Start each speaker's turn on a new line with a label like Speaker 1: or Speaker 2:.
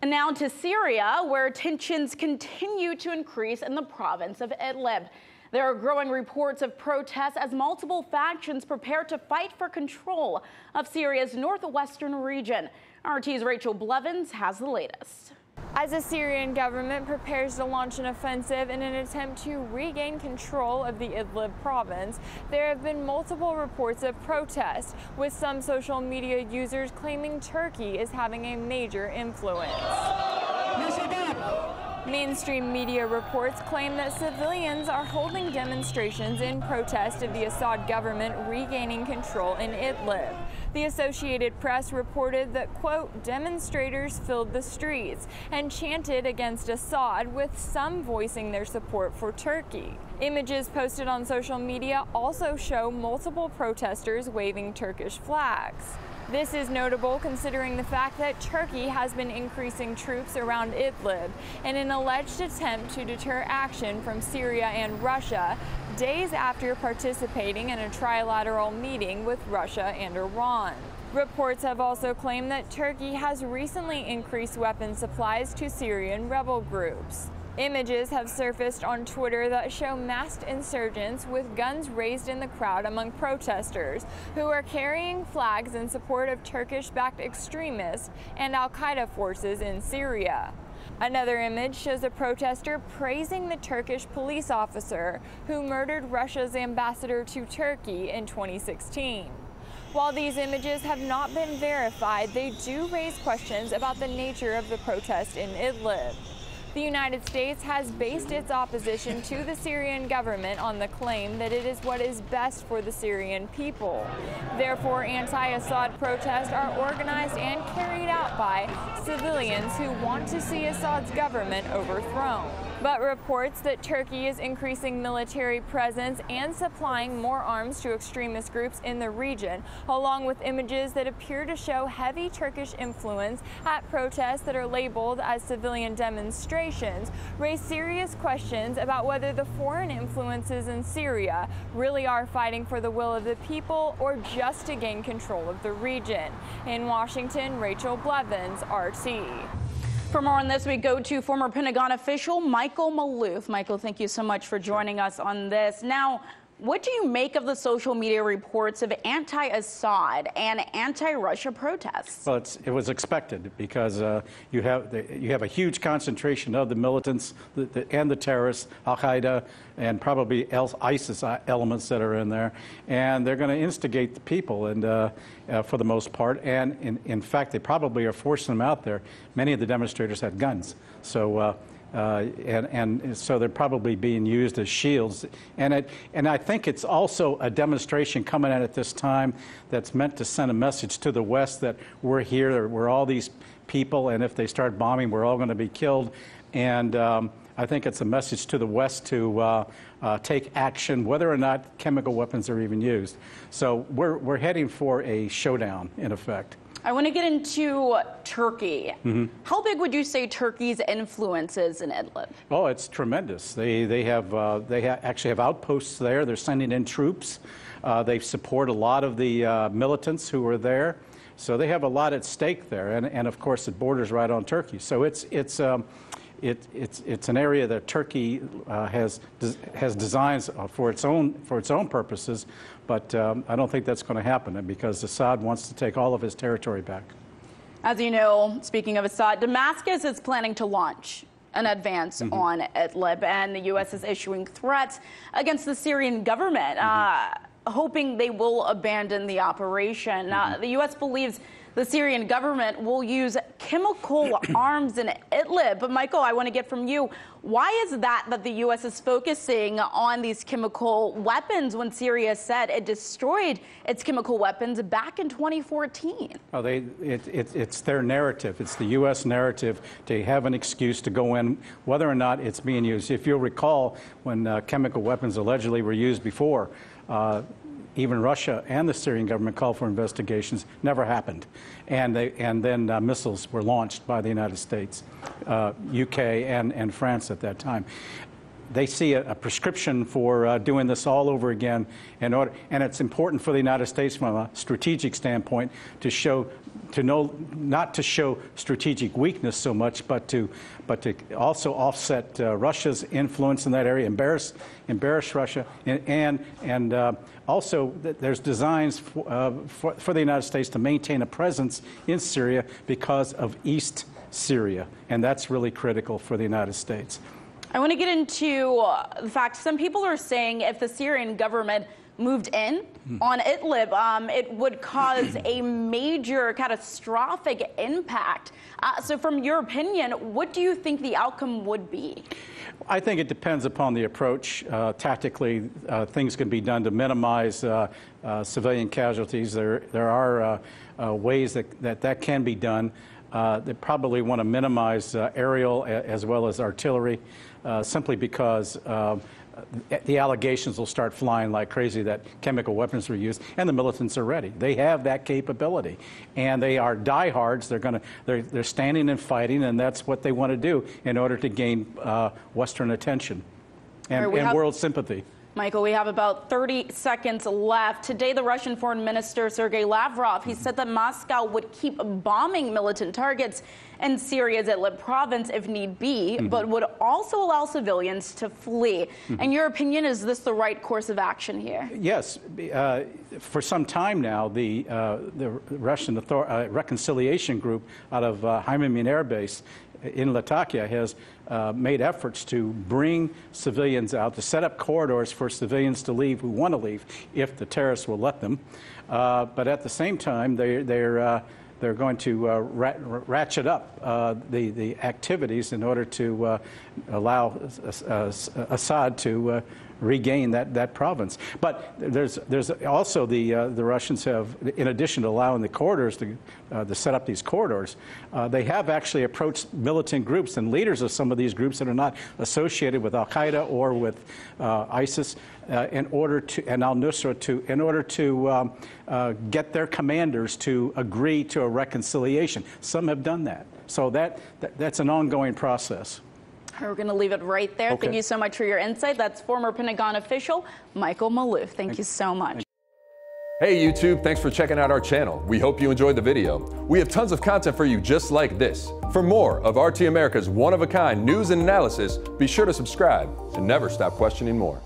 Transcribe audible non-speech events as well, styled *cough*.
Speaker 1: And now to Syria, where tensions continue to increase in the province of Idlib. There are growing reports of protests as multiple factions prepare to fight for control of Syria's northwestern region. RT's Rachel Blevins has the latest.
Speaker 2: As the Syrian government prepares to launch an offensive in an attempt to regain control of the Idlib province, there have been multiple reports of protest, with some social media users claiming Turkey is having a major influence. Mainstream media reports claim that civilians are holding demonstrations in protest of the Assad government regaining control in Idlib. The Associated Press reported that, quote, demonstrators filled the streets and chanted against Assad, with some voicing their support for Turkey. Images posted on social media also show multiple protesters waving Turkish flags. This is notable considering the fact that Turkey has been increasing troops around Idlib in an alleged attempt to deter action from Syria and Russia days after participating in a trilateral meeting with Russia and Iran. Reports have also claimed that Turkey has recently increased weapon supplies to Syrian rebel groups. Images have surfaced on Twitter that show masked insurgents with guns raised in the crowd among protesters who are carrying flags in support of Turkish backed extremists and Al Qaeda forces in Syria. Another image shows a protester praising the Turkish police officer who murdered Russia's ambassador to Turkey in 2016. While these images have not been verified, they do raise questions about the nature of the protest in Idlib. The United States has based its opposition to the Syrian government on the claim that it is what is best for the Syrian people. Therefore, anti-Assad protests are organized and carried out by civilians who want to see Assad's government overthrown. But reports that Turkey is increasing military presence and supplying more arms to extremist groups in the region, along with images that appear to show heavy Turkish influence at protests that are labeled as civilian demonstrations, raise serious questions about whether the foreign influences in Syria really are fighting for the will of the people or just to gain control of the region. In Washington, Rachel Blevins, RT.
Speaker 1: For more on this, we go to former Pentagon official Michael Maloof. Michael, thank you so much for joining us on this. Now, what do you make of the social media reports of anti-Assad and anti-Russia protests?
Speaker 3: Well, it was expected because uh, you have the, you have a huge concentration of the militants the, the, and the terrorists, Al Qaeda, and probably ISIS elements that are in there, and they're going to instigate the people, and uh, uh, for the most part, and in, in fact, they probably are forcing them out there. Many of the demonstrators had guns, so. Uh, and, and, so they're probably being used as shields. And, it, and I think it's also a demonstration coming out at this time that's meant to send a message to the West that we're here, we're all these people, and if they start bombing, we're all going to be killed. And um, I think it's a message to the West to uh, uh, take action, whether or not chemical weapons are even used. So we're, we're heading for a showdown, in effect.
Speaker 1: I want to get into Turkey. Mm-hmm. How big would you say Turkey's influence is in Idlib?
Speaker 3: Oh, it's tremendous. They they have uh, they ha- actually have outposts there. They're sending in troops. Uh, they support a lot of the uh, militants who are there. So they have a lot at stake there, and, and of course it borders right on Turkey. So it's it's um, it, it's, it's an area that Turkey uh, has, has designs uh, for its own, for its own purposes, but um, I don't think that's going to happen because Assad wants to take all of his territory back.
Speaker 1: As you know, speaking of Assad, Damascus is planning to launch an advance mm -hmm. on Idlib, and the U.S. is issuing threats against the Syrian government, mm -hmm. uh, hoping they will abandon the operation. Mm -hmm. uh, mm-hmm. the U.S. believes the Syrian government will use chemical *clears throat* arms in Idlib. But Michael, I want to get from you, why is that that the U.S. is focusing on these chemical weapons when Syria said it destroyed its chemical weapons back in 2014?
Speaker 3: Well, they, it, it, it's their narrative. It's the U.S. narrative to have an excuse to go in, whether or not it's being used. If you'll recall, when uh, chemical weapons allegedly were used before, uh, even Russia and the Syrian government called for investigations, never happened. And, they, and then uh, missiles were launched by the United States, uh, UK, and, and France at that time they see a, a prescription for uh, doing this all over again in order, and it's important for the United States from a strategic standpoint to show to know not to show strategic weakness so much, but to but to also offset uh, Russia's influence in that area, embarrass embarrass Russia, and and, and uh, also there's designs for, uh, for, for the United States to maintain a presence in Syria because of East Syria, and that's really critical for the United States.
Speaker 1: I want to get into uh, the fact some people are saying if the Syrian government moved in on Idlib, um, it would cause a major catastrophic impact. Uh, so, from your opinion, what do you think the outcome would be?
Speaker 3: I think it depends upon the approach. Uh, tactically, uh, things can be done to minimize uh, uh, civilian casualties. There, there are uh, ways that, that that can be done. they probably want to minimize aerial as well as artillery, simply because the allegations will start flying like crazy that chemical weapons were used, and the militants are ready. They have that capability, and they are diehards. They're going to they're, they're standing and fighting, and that's what they want to do in order to gain uh, Western attention and, right, and have- world sympathy.
Speaker 1: Michael, we have about 30 seconds left. Today, the Russian Foreign Minister Sergei Lavrov, he said that Moscow would keep bombing militant targets in Syria's Idlib province if need be, mm-hmm. but would also allow civilians to flee. Mm-hmm. In your opinion, is this the right course of action here?
Speaker 3: Yes. Uh, for some time now, the, uh, the Russian Author- uh, Reconciliation Group out of uh, Hmeimim Air Base in Latakia has uh, made efforts to bring civilians out, to set up corridors for civilians to leave who want to leave, if the terrorists will let them. Uh, but at the same time, they, they're, uh, they're going to uh, rat, ratchet up uh, the, the activities in order to uh, allow Assad to regain that, that province. But there's, there's also the, uh, the Russians have, in addition to allowing the corridors to, uh, to set up these corridors, uh, they have actually approached militant groups and leaders of some of these groups that are not associated with Al Qaeda or with uh, ISIS. Uh, in order to, and al Nusra to, in order to um, uh, get their commanders to agree to a reconciliation. Some have done that. So that, that that's an ongoing process.
Speaker 1: We're going to leave it right there. Okay. Thank you so much for your insight. That's former Pentagon official Michael Maloof. Thank, Thank you so much.
Speaker 4: Hey YouTube, thanks for checking out our channel. We hope you enjoyed the video. We have tons of content for you just like this. For more of RT America's one-of-a-kind news and analysis, be sure to subscribe and never stop questioning more.